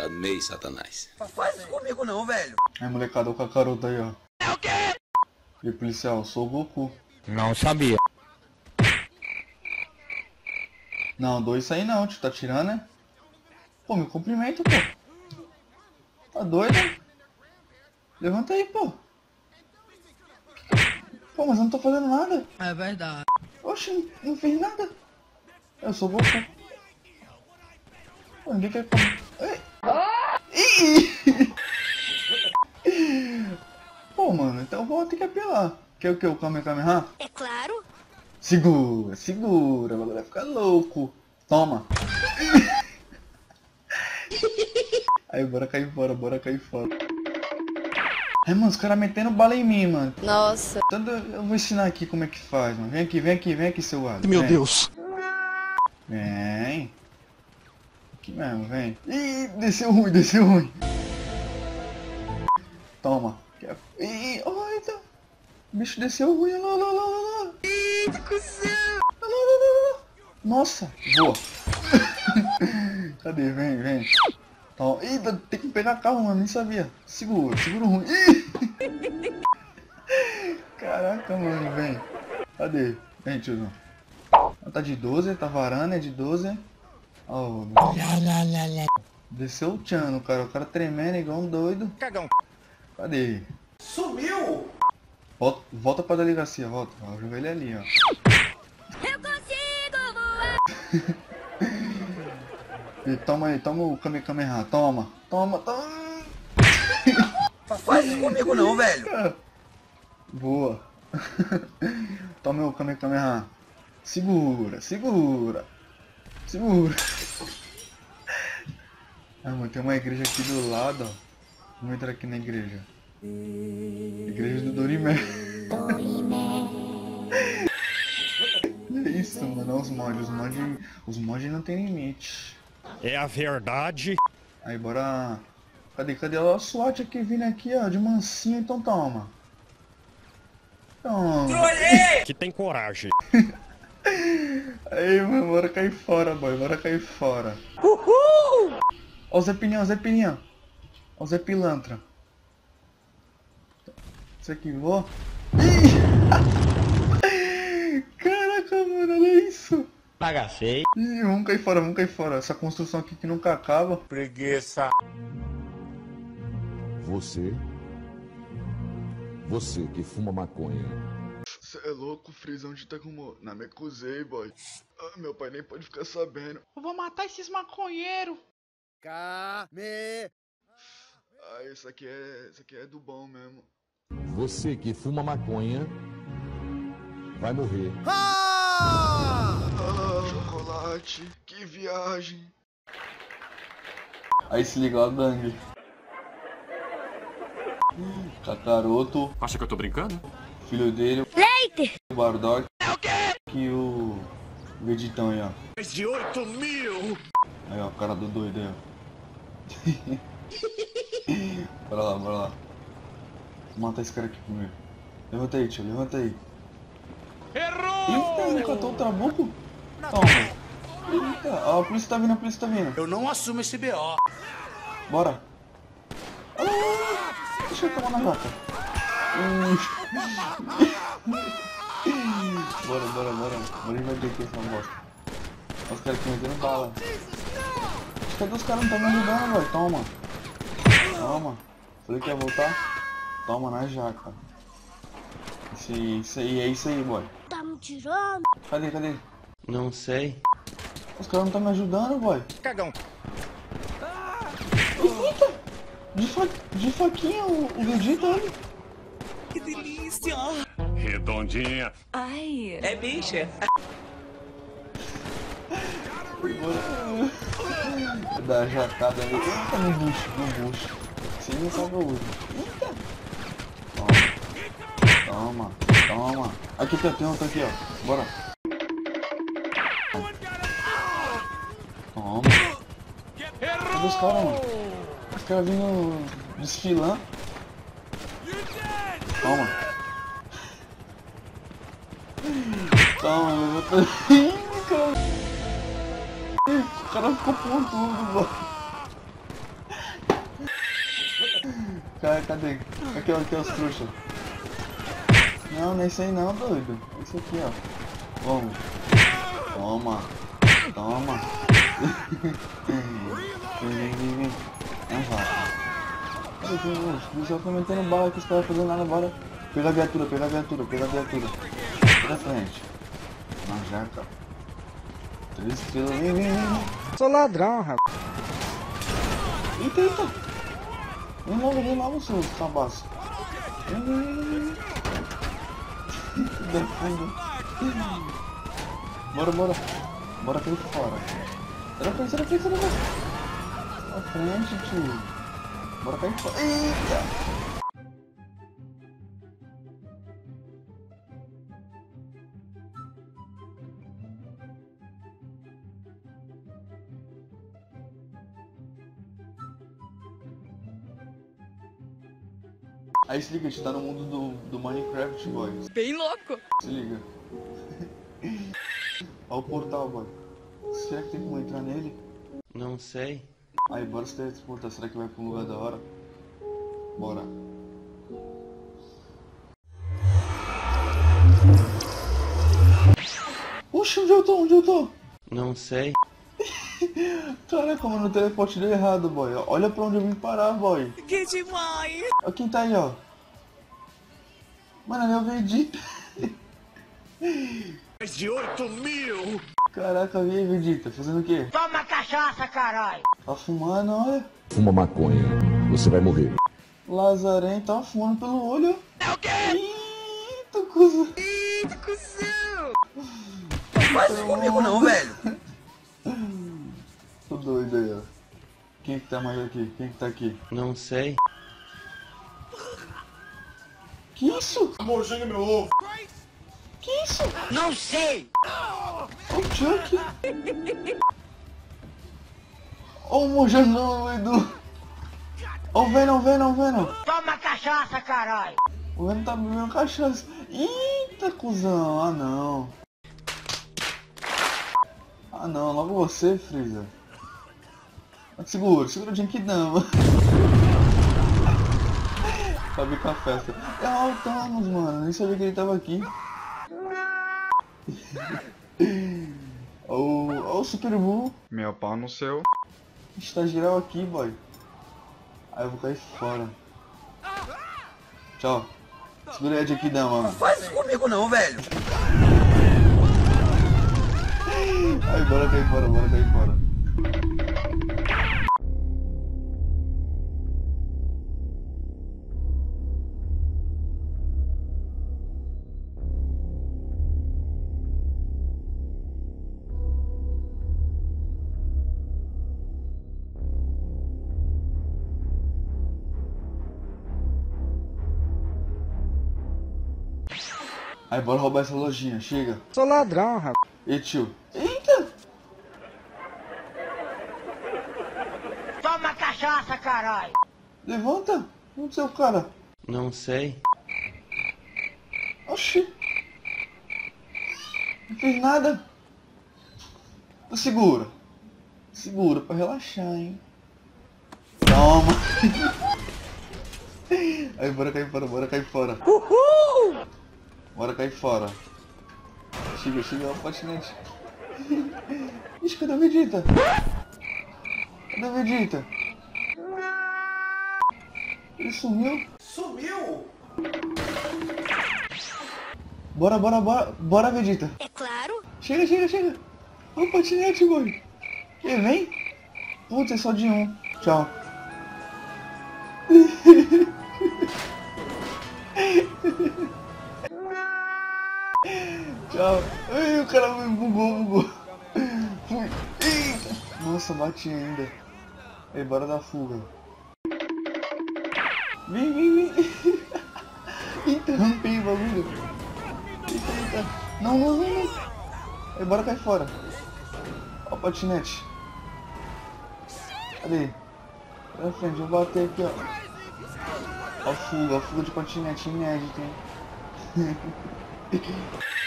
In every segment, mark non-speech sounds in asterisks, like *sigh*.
Chamei Satanás. Faz isso comigo não, velho. Aí, molecada, o cacaroto aí, ó. É o quê? E policial, sou o Goku. Não sabia. Não, dois isso aí não, tu tá tirando, né? Pô, me cumprimenta, pô. Tá doido? Levanta aí, pô. Pô, mas eu não tô fazendo nada. É verdade. Oxe, não fiz nada. Eu sou Goku. Pô, ninguém quer. Ei. *laughs* Pô, mano, então eu vou ter que apelar. Quer o que? O Kamehameha? É claro. Segura, segura, o bagulho vai ficar louco. Toma. *laughs* Aí, bora cair fora, bora cair fora. Aí, mano, os caras metendo bala em mim, mano. Nossa. Então eu vou ensinar aqui como é que faz, mano. Vem aqui, vem aqui, vem aqui, seu Alisson. Meu vem. Deus. Vem. Aqui mesmo, vem. Ih, desceu ruim, desceu ruim. Toma. Ih, olha. tá. O bicho desceu ruim. Olha lá, olha lá, olha lá. Ih, que cuzão. Olha lá, olha lá. Nossa, boa. *laughs* Cadê? Vem, vem. Toma. Ih, tem que pegar carro, mano. Nem sabia. Segura, segura o ruim. Ih. *laughs* Caraca, mano, vem. Cadê? Vem, tiozão. Ela Tá de 12, tá varando, é de 12. Ó, desceu o Tchano, cara. O cara tremendo igual um doido. Cagão. Cadê? Sumiu! Volta, volta pra delegacia, volta. Joga ele ali, ó. Eu consigo voar. E toma aí, toma o Kame Kameha, toma. Toma, toma. Faz isso comigo não, velho. Boa. *laughs* toma o Kame Kameha. Segura, segura. Segura. Ah, mano, tem uma igreja aqui do lado, ó. Vamos entrar aqui na igreja. Igreja do Dorimé. *laughs* É isso, mano. Olha os mods. Os mods, os mods não tem limite. É a verdade. Aí, bora... Cadê, cadê? Olha o SWAT aqui vindo aqui, ó. De mansinho, então toma. Toma. Que tem coragem. *laughs* Aí, mano, bora cair fora, boy. Bora cair fora. Uhul! Ó o Zé Pininha, o Zé Pininha. Ó o Zé Pilantra. Isso aqui, voa. Ih! Caraca, mano, olha isso. Bagacei. Ih, vamos cair fora, vamos cair fora. Essa construção aqui que nunca acaba. Preguiça. Você. Você que fuma maconha. Cê é louco, frisão de Takumo. Não me acusei, boy. Ah, meu pai nem pode ficar sabendo. Eu vou matar esses maconheiros. Ah, isso aqui é. Isso aqui é do bom mesmo. Você que fuma maconha vai morrer. Ah, chocolate, que viagem. Aí se ligou a gangue. Kakaroto, Acha que eu tô brincando? Filho dele, Leite. o Bardock e o Vegetão aí, ó. Mais de 8 mil. Aí, ó, o cara do doido aí, ó. *laughs* bora lá, bora lá. Vou matar esse cara aqui primeiro. Levanta aí, tio, levanta aí. Errou! Eita, ele catou o trabuco? Toma. Eita, ó, a polícia tá vindo, a polícia tá vindo. Eu não assumo esse BO. Bora. Ah, deixa eu tomar na jaca. Bora, bora, bora. Bora invadir aqui essa bosta. Olha Os caras aqui metendo bala. Cadê os caras? Não tá me ajudando, velho. Toma. Toma. Falei que ia voltar. Toma na jaca. Isso aí, isso aí, é isso aí, boy. Tá me tirando. Cadê, cadê? Não sei. Os caras não tá me ajudando, boy. Cagão. De, fa de faquinha o, o Vegeta, olha. Redondinha. Ai. É bicha. Bora. Dá jacada ali. Eita, no bucho, no bucho. Você não o uso. Eita. Toma. Toma, toma. Aqui, ó, tem outro aqui, ó. Bora. Toma. Cadê os caras, mano? Os caras vindo desfilando. Toma. Toma, eu vou... Cara. O cara ficou pontudo, mano. Cara, cadê? Aqui, aqui, ó, os trouxas. Não, não é esse aí não, doido. Esse aqui, ó. Vamos. Toma. Toma. vem, vem, vem, vem. Não vai. O policial tá metendo bala aqui, os caras fazendo nada, bora. Pega a viatura, pega a viatura, pega a viatura. Pra frente. Na jaca. Três estrelas, vem, vem, vem. Sou ladrão, rapaz. Eita, eita. Vem logo, vem logo, seus cabaços. Vem, vem, vem. Bora, bora. Bora pra ir fora. Era era frente, era. Pra frente, tio. Bora cair fora. Eita. Aí se liga, a gente tá no mundo do, do Minecraft, boy. Bem louco. Se liga. *laughs* Olha o portal, boy. Será que tem como entrar nele? Não sei. Aí, bora se teletransportar. Será que vai pra um lugar da hora? Bora. Oxe, onde eu tô? Onde eu tô? Não sei. Caraca, mano, o teleporte deu errado, boy. Olha pra onde eu vim parar, boy. Que demais. Olha quem tá aí, ó. Mano, ele é o Vegeta. Mais de 8 mil! Caraca, e aí, Vegeta? Fazendo o quê? Toma cachaça, caralho. Tá fumando, olha. Fuma maconha. Você vai morrer. Lazarém tá fumando pelo olho. É o quê? Eita, cuzão. Eita, cuzão. Faz isso comigo não, velho. Doido aí, ó. Quem que tá mais aqui? Quem que tá aqui? Não sei. Que isso? Mordendo meu ovo! Que isso? Não sei. O Chuck? Ó o Mojangão, Edu. Ó o Venom, Venom, Venom. Toma cachaça, caralho. O Venom tá bebendo cachaça. Eita, cuzão. Ah, não. Ah, não. Logo você, Freeza. Segura, segura o Genkidama. *laughs* Sabe com a festa. É o Thanos, mano. Nem sabia que ele tava aqui. *laughs* Ó o, o Super Bull. Meu pau no seu. Está geral aqui, boy. Aí eu vou cair fora. Tchau. Segura aí a Genkidama, mano. Faz isso comigo não, velho. Aí, bora cair fora, bora cair fora. Aí, bora roubar essa lojinha, chega. Sou ladrão, rapaz. E tio. Eita! Toma cachaça, caralho. Levanta! Onde seu cara? Não sei. Oxi! Não fez nada. Segura. Segura pra relaxar, hein? Toma! *laughs* Aí, bora cair fora, bora cair fora. Uhul! Bora cair fora. Chega, chega, ó o patinete. Ixi, cadê o Vegeta? Cadê o Vegeta? Ele sumiu? Sumiu? Bora, bora, bora, bora, Vegeta. É claro. Chega, chega, chega. Olha o patinete, boy. E vem. Putz, é só de um. Tchau. *laughs* Tchau. Ai, o cara me bugou, bugou. Fui. Nossa, bati ainda. Aí, bora dar fuga. Vem, vem, vem. *laughs* Interrompei o bagulho. Eita, eita. Não, não, não, não. Aí, bora cair fora. Ó patinete. Cadê? Pra frente, vou bater aqui. Ó a fuga, a fuga de patinete inédito, hein. *laughs*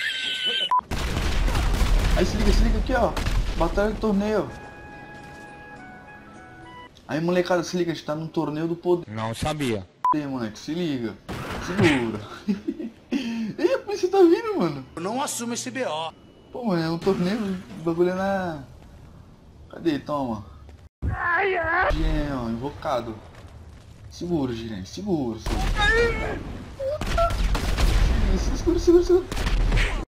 Aí se liga, se liga aqui, ó. Batalha de torneio. Aí molecada, se liga, a gente tá num torneio do poder. Não sabia. Ei, moleque, se liga. Segura. *laughs* Ei, a polícia tá vindo, mano. Não assume esse BO. Pô, mano, é um torneio, o bagulho é na... Cadê? Toma. Girem, ó, invocado. Segura, Girem, segura, segura. Segura, segura, segura.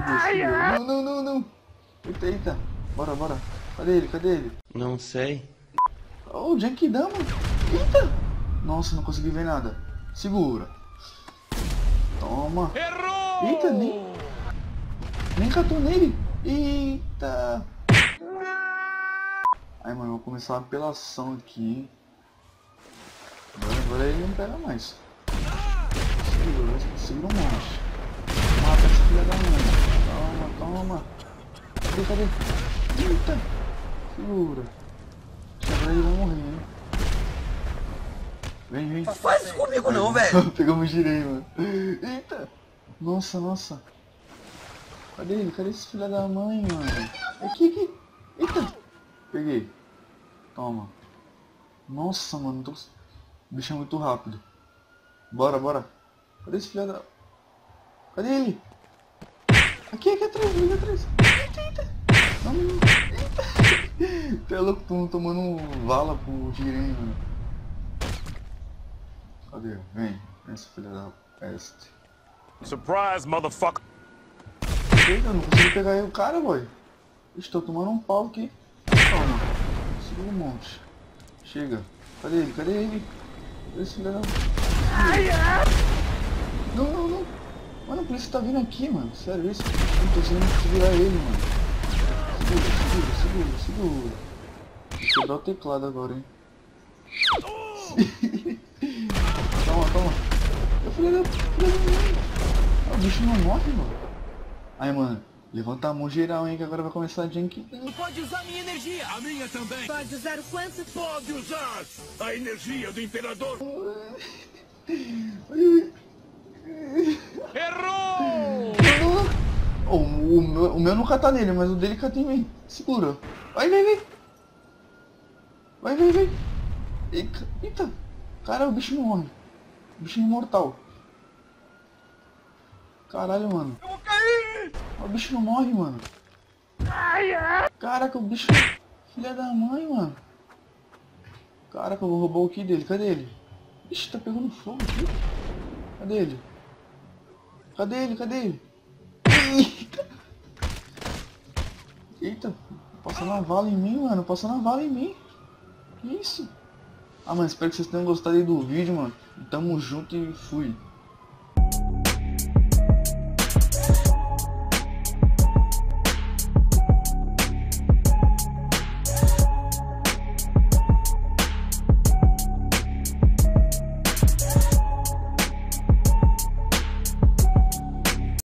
Segura. Não, não, não, não. Eita, eita. Bora, bora. Cadê ele? Cadê ele? Não sei. Oh, o Genkidama. Eita. Nossa, não consegui ver nada. Segura. Toma. Errou! Eita, nem... Nem catou nele. Eita. Ai, mano, eu vou começar uma apelação aqui, hein. Agora, agora ele não pega mais. Segura, segura um monte. Mata essa filha da mãe. Toma, toma. Eita. Segura. Agora ele vai morrer, hein. Vem, vem. Faz isso comigo não, velho. *laughs* Pegamos girei, mano. Eita. Nossa, nossa. Cadê ele? Cadê esse filho da mãe, mano? Aqui, aqui. Eita. Peguei. Toma. Nossa, mano. Tô... O bicho é muito rápido. Bora, bora. Cadê esse filho da... Cadê ele? Aqui, aqui atrás, aqui atrás. Eita, eita. Eita. Louco, tô tomando vala pro girei, mano. Cadê? Vem. Vem, esse filho da peste. Surprise, motherfucker. Eita, eu não consigo pegar aí o cara, boy. Estou tomando um pau aqui. Toma. Segura um monte. Chega. Cadê ele? Cadê ele? Cadê esse filho da... Não, não, não. Mano, a polícia tá vindo aqui, mano. Sério, isso. Eu tô conseguindo segurar ele, mano. Segura, segura, segura, segura. Vou quebrar o teclado agora, hein. *laughs* toma, toma. Eu falei, não, Ah, o bicho não morre, mano. Aí, mano, levanta a mão geral, hein, que agora vai começar a Jank. Pode usar minha energia. A minha também. Pode usar o quanto Pode usar a energia do imperador. *laughs* Errou! Oh, o, o, meu, o meu nunca tá nele, mas o dele cata em mim. Segura. Vai, vai, vai. Vai, vai. Eita, eita. Cara, o bicho não morre. O bicho é imortal. Caralho, mano. Eu vou cair! O bicho não morre, mano. Caraca, o bicho... Filha da mãe, mano. Caraca, eu vou roubar o que dele. Cadê ele? Ixi, tá pegando fogo aqui. Cadê ele? Cadê ele? Cadê ele? Eita! Eita, passando a vala em mim, mano. Passando a vala em mim. Que isso? Ah, mano, espero que vocês tenham gostado aí do vídeo, mano. Tamo junto e fui.